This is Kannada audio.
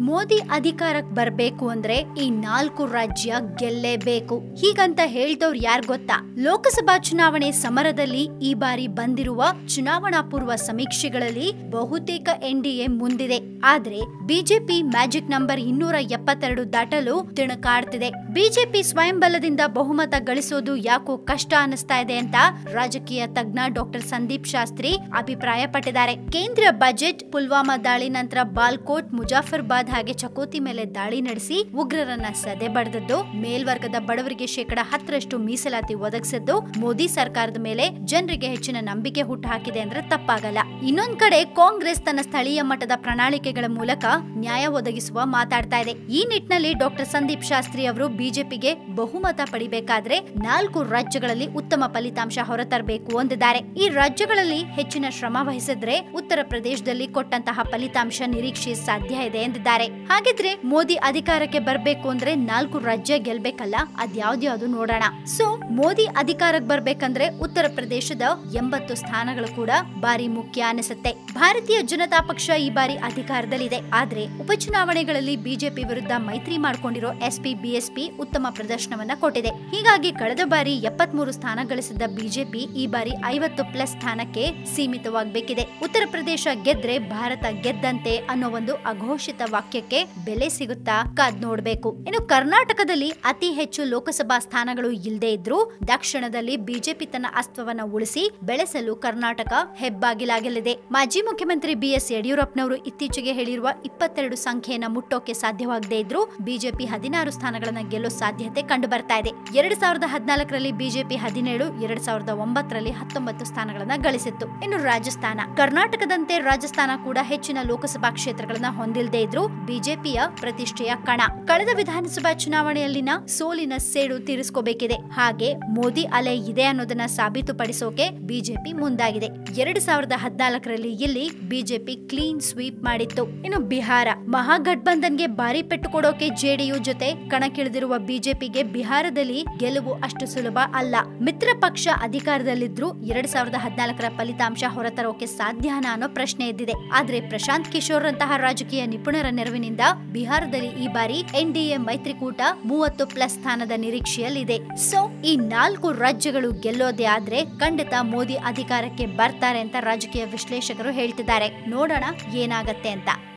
ಮೋದಿ ಅಧಿಕಾರಕ್ಕೆ ಬರಬೇಕು ಅಂದ್ರೆ ಈ ನಾಲ್ಕು ರಾಜ್ಯ ಗೆಲ್ಲೇಬೇಕು. ಹೀಗಂತ ಹೇಳ್ದವ್ರು ಯಾರ್ ಗೊತ್ತಾ? ಲೋಕಸಭಾ ಚುನಾವಣೆ ಸಮರದಲ್ಲಿ ಈ ಬಾರಿ ಬಂದಿರುವ ಚುನಾವಣಾ ಪೂರ್ವ ಸಮೀಕ್ಷೆಗಳಲ್ಲಿ ಬಹುತೇಕ ಎನ್ಡಿಎ ಮುಂದಿದೆ. ಆದ್ರೆ ಬಿಜೆಪಿ ಮ್ಯಾಜಿಕ್ ನಂಬರ್ ಇನ್ನೂರ ಎಪ್ಪತ್ತೆರಡು ದಾಟಲು ತಿಣುಕಾಡ್ತಿದೆ. ಬಿಜೆಪಿ ಸ್ವಯಂ ಬಲದಿಂದ ಬಹುಮತ ಗಳಿಸೋದು ಯಾಕೋ ಕಷ್ಟ ಅನಿಸ್ತಾ ಇದೆ ಅಂತ ರಾಜಕೀಯ ತಜ್ಞ ಡಾಕ್ಟರ್ ಸಂದೀಪ್ ಶಾಸ್ತ್ರಿ ಅಭಿಪ್ರಾಯಪಟ್ಟಿದ್ದಾರೆ. ಕೇಂದ್ರ ಬಜೆಟ್ ಪುಲ್ವಾಮಾ ದಾಳಿ ನಂತರ ಬಾಲ್ಕೋಟ್, ಮುಜಾಫರ್ಬಾದ್ ಹಾಗೆ ಚಕೋತಿ ಮೇಲೆ ದಾಳಿ ನಡೆಸಿ ಉಗ್ರರನ್ನ ಸದೆ ಬಡಿದದ್ದು. ಮೇಲ್ವರ್ಗದ ಬಡವರಿಗೆ ಶೇಕಡ ಹತ್ತರಷ್ಟು ಮೀಸಲಾತಿ ಒದಗಿಸಿದ್ದು. ಮೋದಿ ಸರ್ಕಾರದ ಮೇಲೆ ಜನರಿಗೆ ಹೆಚ್ಚಿನ ನಂಬಿಕೆ ಹುಟ್ಟು ಹಾಕಿದೆ ಅಂದ್ರೆ ತಪ್ಪಾಗಲ್ಲ. ಇನ್ನೊಂದ್ ಕಡೆ ಕಾಂಗ್ರೆಸ್ ತನ್ನ ಸ್ಥಳೀಯ ಮಟ್ಟದ ಪ್ರಣಾಳಿಕೆಗಳ ಮೂಲಕ ನ್ಯಾಯ ಒದಗಿಸುವ ಮಾತಾಡ್ತಾ ಇದೆ. ಈ ನಿಟ್ಟಿನಲ್ಲಿ ಡಾಕ್ಟರ್ ಸಂದೀಪ್ ಶಾಸ್ತ್ರಿ ಅವರು ಬಿಜೆಪಿಗೆ ಬಹುಮತ ಪಡಿಬೇಕಾದ್ರೆ ನಾಲ್ಕು ರಾಜ್ಯಗಳಲ್ಲಿ ಉತ್ತಮ ಫಲಿತಾಂಶ ಹೊರತರಬೇಕು ಅಂದಿದ್ದಾರೆ. ಈ ರಾಜ್ಯಗಳಲ್ಲಿ ಹೆಚ್ಚಿನ ಶ್ರಮ ವಹಿಸಿದ್ರೆ ಉತ್ತರ ಪ್ರದೇಶದಲ್ಲಿ ಕೊಟ್ಟಂತಹ ಫಲಿತಾಂಶ ನಿರೀಕ್ಷೆ ಸಾಧ್ಯ ಇದೆ ಎಂದಿದ್ದಾರೆ. ಹಾಗಿದ್ರೆ ಮೋದಿ ಅಧಿಕಾರಕ್ಕೆ ಬರ್ಬೇಕು ಅಂದ್ರೆ ನಾಲ್ಕು ರಾಜ್ಯ ಗೆಲ್ಬೇಕಲ್ಲ? ಅದ್ಯಾವ್ದ್ಯಾವ್ದು ನೋಡೋಣ. ಸೊ ಮೋದಿ ಅಧಿಕಾರಕ್ಕೆ ಬರ್ಬೇಕಂದ್ರೆ ಉತ್ತರ ಪ್ರದೇಶದ ಎಂಬತ್ತು ಸ್ಥಾನಗಳು ಕೂಡ ಬಾರಿ ಮುಖ್ಯ ಅನಿಸುತ್ತೆ. ಭಾರತೀಯ ಜನತಾ ಪಕ್ಷ ಈ ಬಾರಿ ಅಧಿಕಾರದಲ್ಲಿದೆ. ಆದ್ರೆ ಉಪಚುನಾವಣೆಗಳಲ್ಲಿ ಬಿಜೆಪಿ ವಿರುದ್ಧ ಮೈತ್ರಿ ಮಾಡಿಕೊಂಡಿರೋ ಎಸ್ಪಿ, ಬಿಎಸ್ಪಿ ಉತ್ತಮ ಪ್ರದರ್ಶನವನ್ನ ಕೊಟ್ಟಿದೆ. ಹೀಗಾಗಿ ಕಳೆದ ಬಾರಿ ಎಪ್ಪತ್ಮೂರು ಸ್ಥಾನ ಗಳಿಸಿದ್ದ ಬಿಜೆಪಿ ಈ ಬಾರಿ ಐವತ್ತು ಪ್ಲಸ್ ಸ್ಥಾನಕ್ಕೆ ಸೀಮಿತವಾಗಬೇಕಿದೆ. ಉತ್ತರ ಪ್ರದೇಶ ಗೆದ್ರೆ ಭಾರತ ಗೆದ್ದಂತೆ ಅನ್ನೋ ಒಂದು ಅಘೋಷಿತ ವಾಕ್ಯಕ್ಕೆ ಬೆಲೆ ಸಿಗುತ್ತಾ ಕದ್ ನೋಡ್ಬೇಕು. ಇನ್ನು ಕರ್ನಾಟಕದಲ್ಲಿ ಅತಿ ಹೆಚ್ಚು ಲೋಕಸಭಾ ಸ್ಥಾನಗಳು ಇಲ್ಲದೆ ಇದ್ರು ದಕ್ಷಿಣದಲ್ಲಿ ಬಿಜೆಪಿ ತನ್ನ ಅಸ್ತ್ವವನ್ನ ಉಳಿಸಿ ಬೆಳೆಸಲು ಕರ್ನಾಟಕ ಹೆಬ್ಬಾಗಿಲಾಗಲಿದೆ. ಮಾಜಿ ಮುಖ್ಯಮಂತ್ರಿ ಬಿ ಎಸ್ ಯಡಿಯೂರಪ್ಪನವರು ಇತ್ತೀಚೆಗೆ ಹೇಳಿರುವ ಇಪ್ಪತ್ತೆರಡು ಸಂಖ್ಯೆಯನ್ನ ಮುಟ್ಟೋಕೆ ಸಾಧ್ಯವಾಗದೇ ಇದ್ರು ಬಿಜೆಪಿ ಹದಿನಾರು ಸ್ಥಾನಗಳನ್ನ ಗೆಲ್ಲೋ ಸಾಧ್ಯತೆ ಕಂಡು ಬರ್ತಾ ಇದೆ. ಎರಡ್ ಸಾವಿರದ ಹದಿನಾಲ್ಕರಲ್ಲಿ ಬಿಜೆಪಿ ಹದಿನೇಳು, ಎರಡ್ ಸಾವಿರದ ಒಂಬತ್ತರಲ್ಲಿ ಹತ್ತೊಂಬತ್ತು ಸ್ಥಾನಗಳನ್ನ ಗಳಿಸಿತ್ತು. ಇನ್ನು ರಾಜಸ್ಥಾನ. ಕರ್ನಾಟಕದಂತೆ ರಾಜಸ್ಥಾನ ಕೂಡ ಹೆಚ್ಚಿನ ಲೋಕಸಭಾ ಕ್ಷೇತ್ರಗಳನ್ನ ಹೊಂದಿಲ್ಲದೆ ಇದ್ರೂ ಬಿಜೆಪಿಯ ಪ್ರತಿಷ್ಠೆಯ ಕಣ. ಕಳೆದ ವಿಧಾನಸಭಾ ಚುನಾವಣೆಯಲ್ಲಿನ ಸೋಲಿನ ಸೇಡು ತೀರಿಸ್ಕೋಬೇಕಿದೆ. ಹಾಗೆ ಮೋದಿ ಅಲೆ ಇದೆ ಅನ್ನೋದನ್ನ ಸಾಬೀತುಪಡಿಸೋಕೆ ಬಿಜೆಪಿ ಮುಂದಾಗಿದೆ. ಎರಡು ಸಾವಿರದ ಹದಿನಾಲ್ಕರಲ್ಲಿ ಇಲ್ಲಿ ಬಿಜೆಪಿ ಕ್ಲೀನ್ ಸ್ವೀಪ್ ಮಾಡಿತ್ತು. ಇನ್ನು ಬಿಹಾರ, ಮಹಾಗಠಬಂಧನ್ಗೆ ಭಾರಿ ಪೆಟ್ಟು ಕೊಡೋಕೆ ಜೆಡಿಯು ಜೊತೆ ಕಣಕ್ಕಿಳಿದಿರುವ ಬಿಜೆಪಿಗೆ ಬಿಹಾರದಲ್ಲಿ ಗೆಲುವು ಅಷ್ಟು ಸುಲಭ ಅಲ್ಲ. ಮಿತ್ರ ಪಕ್ಷ ಅಧಿಕಾರದಲ್ಲಿದ್ರು ಎರಡ್ ಸಾವಿರದ ಹದಿನಾಲ್ಕರ ಫಲಿತಾಂಶ ಹೊರತರೋಕೆ ಸಾಧ್ಯನಾ ಅನ್ನೋ ಪ್ರಶ್ನೆ ಎದ್ದಿದೆ. ಆದ್ರೆ ಪ್ರಶಾಂತ್ ಕಿಶೋರ್ ಅಂತಹ ರಾಜಕೀಯ ನಿಪುಣರ ನೆರವಿನಿಂದ ಬಿಹಾರದಲ್ಲಿ ಈ ಬಾರಿ ಎನ್ಡಿಎ ಮೈತ್ರಿಕೂಟ ಮೂವತ್ತು ಪ್ಲಸ್ ಸ್ಥಾನದ ನಿರೀಕ್ಷೆಯಲ್ಲಿದೆ. ಸೊ, ಈ ನಾಲ್ಕು ರಾಜ್ಯಗಳು ಗೆಲ್ಲೋದೇ ಆದ್ರೆ ಖಂಡಿತ ಮೋದಿ ಅಧಿಕಾರಕ್ಕೆ ಬರ್ತಾರೆ ಅಂತ ರಾಜಕೀಯ ವಿಶ್ಲೇಷಕರು ಹೇಳ್ತಿದ್ದಾರೆ. ನೋಡೋಣ ಏನಾಗತ್ತೆ ಅಂತ.